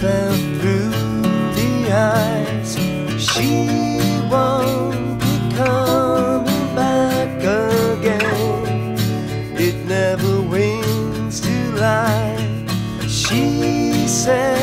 them through the eyes. She won't be coming back again. It never wins to lie. She said.